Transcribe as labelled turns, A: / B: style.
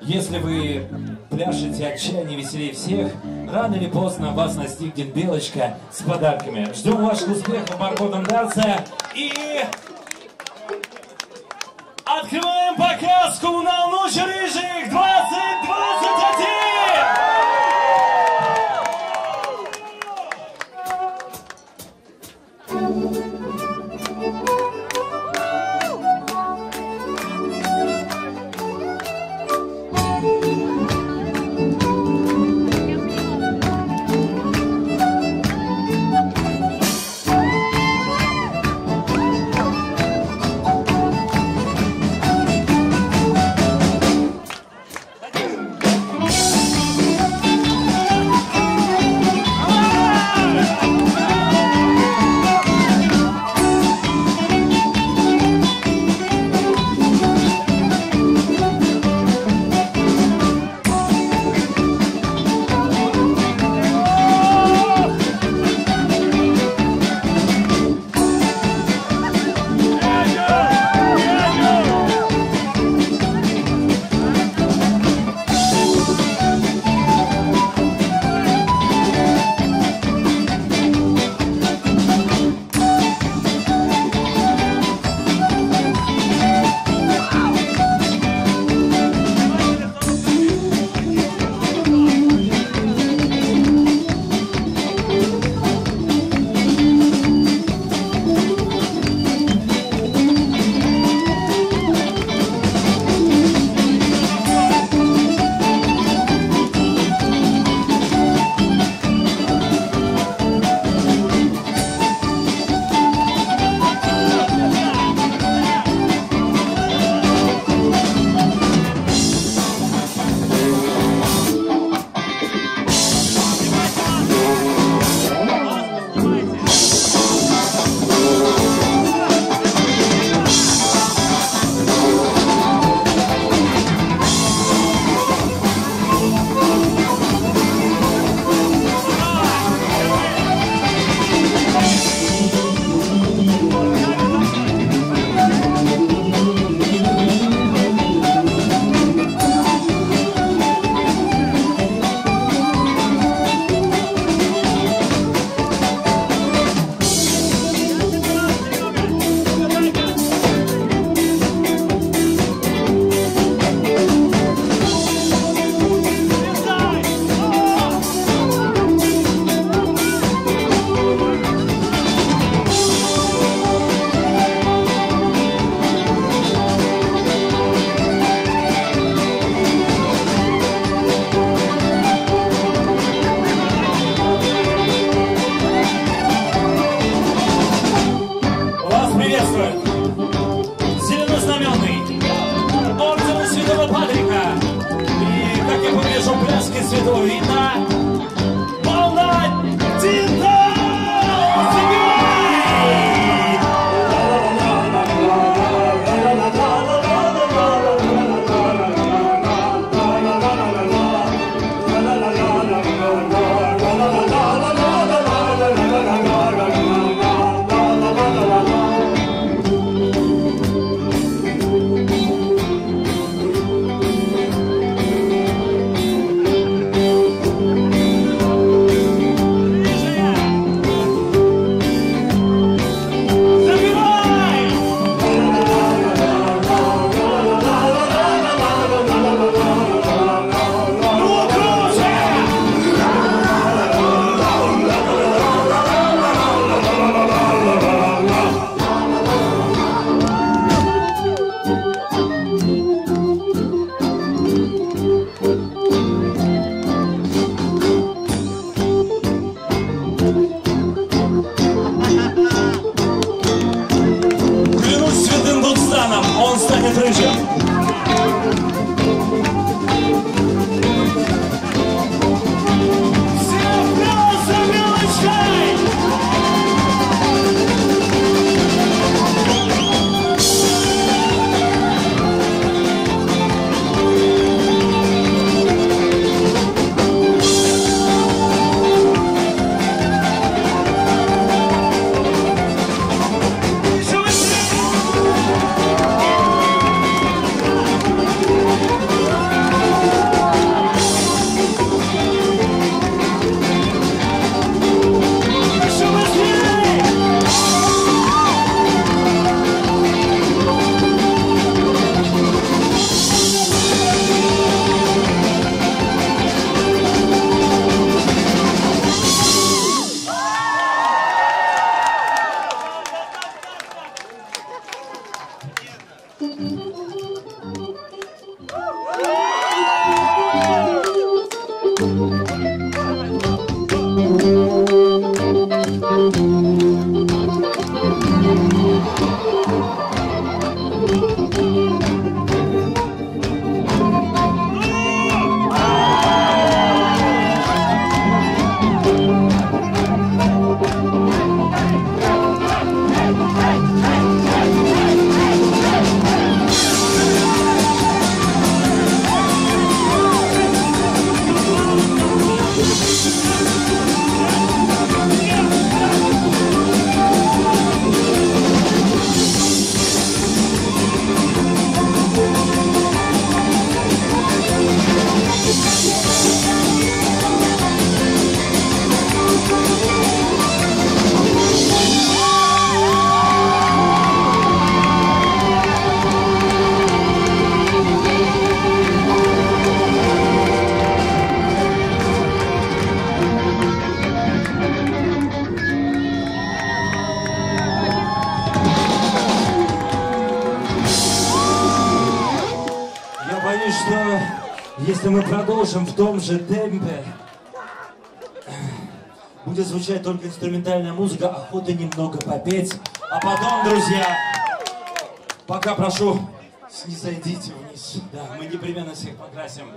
A: Если вы пляшете отчаяние веселее всех, рано или поздно вас настигнет белочка с подарками. Ждем ваших успехов в баркодом дарце и открываем показ коммунал ночи
B: se
A: duvidar. Если мы продолжим в том же темпе, будет звучать только инструментальная музыка, охота немного попеть. А потом, друзья, пока прошу, снизойдите вниз. Да, мы непременно всех покрасим.